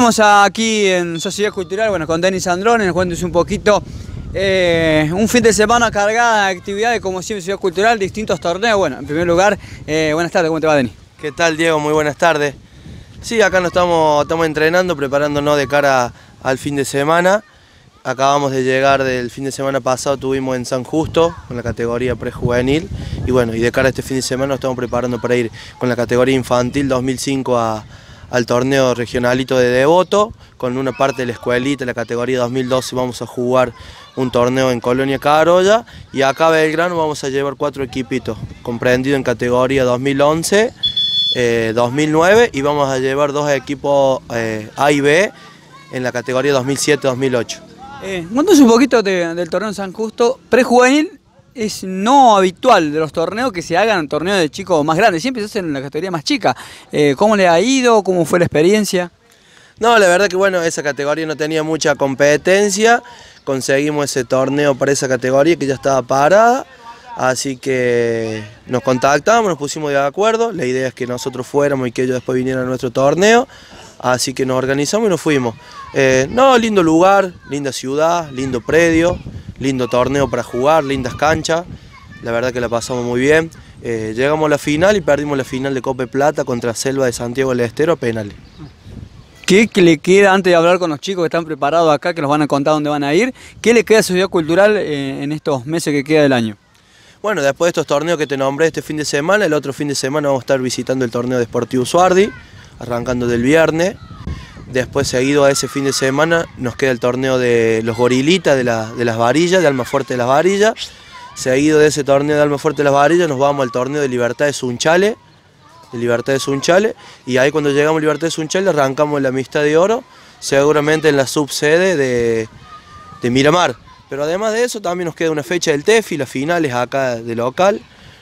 Estamos aquí en Sociedad Cultural, bueno, con Denis Andrón, nos un poquito. eh, un fin de semana cargada de actividades, como siempre, Sociedad Cultural, distintos torneos. Bueno, en primer lugar, eh, buenas tardes, ¿cómo te va, Denis? ¿Qué tal, Diego? Muy buenas tardes. Sí, acá nos estamos, estamos entrenando, preparándonos de cara al fin de semana. Acabamos de llegar del fin de semana pasado, tuvimos en San Justo con la categoría prejuvenil y bueno, y de cara a este fin de semana nos estamos preparando para ir con la categoría infantil 2005 a- al torneo regionalito de Devoto, con una parte de la escuelita, la categoría 2012 vamos a jugar un torneo en Colonia Carolla y acá Belgrano vamos a llevar cuatro equipitos, comprendido en categoría 2011, eh, 2009 y vamos a llevar dos equipos eh, A y B en la categoría 2007-2008. Eh, un poquito de- del torneo San Justo. Prejuvenil es no habitual de los torneos que se hagan torneos de chicos más grandes, siempre se hacen en la categoría más chica. Eh, ¿Cómo le ha ido? ¿Cómo fue la experiencia? No, la verdad que bueno, esa categoría no tenía mucha competencia, conseguimos ese torneo para esa categoría que ya estaba parada, así que nos contactamos, nos pusimos de acuerdo, la idea es que nosotros fuéramos y que ellos después vinieran a nuestro torneo, así que nos organizamos y nos fuimos. Eh, no, lindo lugar, linda ciudad, lindo predio, lindo torneo para jugar, lindas canchas, la verdad que la pasamos muy bien. Eh, llegamos a la final y perdimos la final de Copa de Plata contra Selva de Santiago del Estero a penales. ¿Qué le queda antes de hablar con los chicos que están preparados acá, que nos van a contar dónde van a ir? ¿Qué le queda a Sociedad Cultural eh, en estos meses que queda del año? Bueno, después de estos torneos que te nombré este fin de semana, el otro fin de semana vamos a estar visitando el torneo de Sportivo Suardi, arrancando del viernes. Después, seguido a ese fin de semana, nos queda el torneo de los gorilitas de, la- de las varillas, de Almafuerte de las varillas. Seguido de ese torneo de Almafuerte de las varillas, nos vamos al torneo de Libertad de Sunchale, de Libertad de Sunchale. Y ahí cuando llegamos a Libertad de Sunchale, arrancamos la Amistad de Oro, seguramente en la subsede de, de Miramar. Pero además de eso también nos queda una fecha del TEFI, las finales acá de local.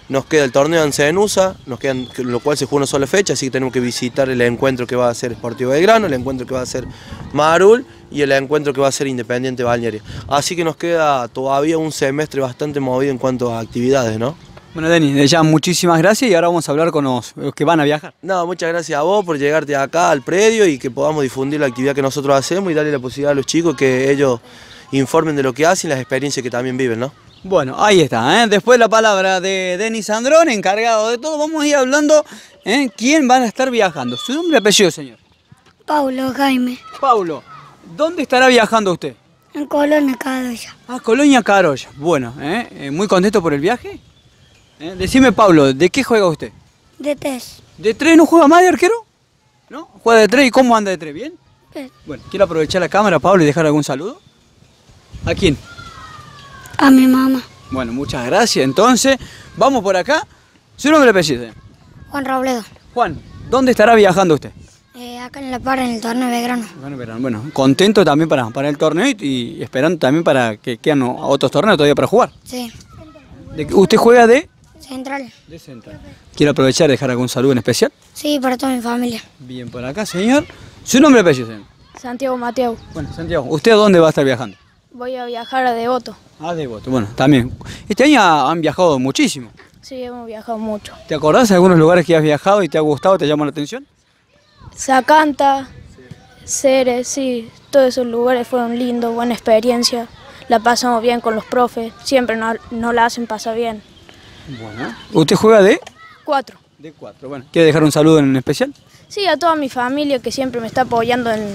Nos queda el torneo en Cenusa, nos quedan, que- lo cual se juega una sola fecha, así que tenemos que visitar el encuentro que va a ser Sportivo Belgrano, el encuentro que va a ser Marul y el encuentro que va a ser Independiente Balneario. Así que nos queda todavía un semestre bastante movido en cuanto a actividades, ¿no? Bueno, Denis, de ya muchísimas gracias y ahora vamos a hablar con los, los que van a viajar. No, muchas gracias a vos por llegarte acá al predio y que podamos difundir la actividad que nosotros hacemos y darle la posibilidad a los chicos que ellos informen de lo que hacen y las experiencias que también viven, ¿no? Bueno, ahí está. ¿eh? Después la palabra de Denis Andrón, encargado de todo. Vamos a ir hablando ¿eh? quién van a estar viajando. Su nombre y apellido, señor. Paulo Jaime, Paulo, ¿dónde estará viajando usted? en Colonia Cadoya. A Colonia Carolla. Bueno, ¿eh? Eh, ¿muy contento por el viaje? ¿Eh? Decime, Pablo, ¿de qué juega usted? De TES. ¿De tres no juega más de arquero? ¿No? ¿Juega de tres y cómo anda de tres? ¿Bien? Bien. Bueno, quiero aprovechar la cámara, Pablo, y dejar algún saludo. ¿A quién? A mi mamá, Bueno, muchas gracias. Entonces, vamos por acá. Su nombre apellido. Juan Robledo. Juan, ¿dónde estará viajando usted? Eh, acá en La Par, en el torneo de Belgrano. Bueno, bueno, contento también para, para el torneo y, y esperando también para que quedan otros torneos todavía para jugar. Sí, ¿De qué- ¿Usted juega de? Central. De central. Quiero aprovechar y dejar algún saludo en especial. Sí, para toda mi familia. Bien, por acá, señor. Su nombre apellido. Santiago Mateo. Bueno, Santiago, ¿usted a dónde va a estar viajando? Voy a viajar a Devoto. Ah, Devoto. Bueno, también. Este año han viajado muchísimo. Sí, hemos viajado mucho. ¿Te acordás de algunos lugares que has viajado y te ha gustado, te llamó la atención? Zacanta, Ceres, sí, todos esos lugares fueron lindos, buena experiencia. La pasamos bien con los profes, siempre nos, nos la hacen pasar bien. Bueno. ¿Usted juega de? Cuatro. De cuatro. Bueno, ¿quiere dejar un saludo en especial? Sí, a toda mi familia que siempre me está apoyando en,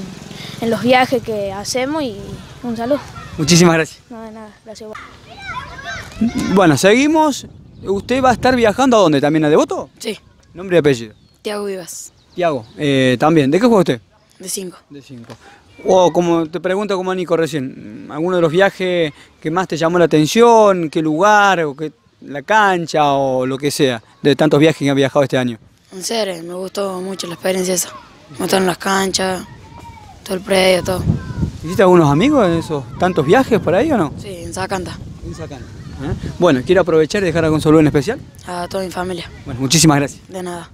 en los viajes que hacemos y un saludo. Muchísimas gracias. No de nada, gracias. Bueno, seguimos. ¿Usted va a estar viajando a dónde? ¿También a Devoto? Sí, Nombre y apellido. Tiago Vivas, Tiago, eh, también. ¿De qué juega usted? de 5. De 5. O como te pregunto como a Nico recién, ¿alguno de los viajes que más te llamó la atención? ¿Qué lugar? O qué, ¿La cancha? O lo que sea, de tantos viajes que han viajado este año. En serio, me gustó mucho la experiencia esa. Me gustaron las canchas, todo el predio, todo. ¿Hiciste algunos amigos en esos tantos viajes por ahí o no? Sí, en Zacanta, En Sacana. ¿Eh? Bueno, quiero aprovechar y dejar algún saludo en especial. a toda mi familia. Bueno, muchísimas gracias. De nada.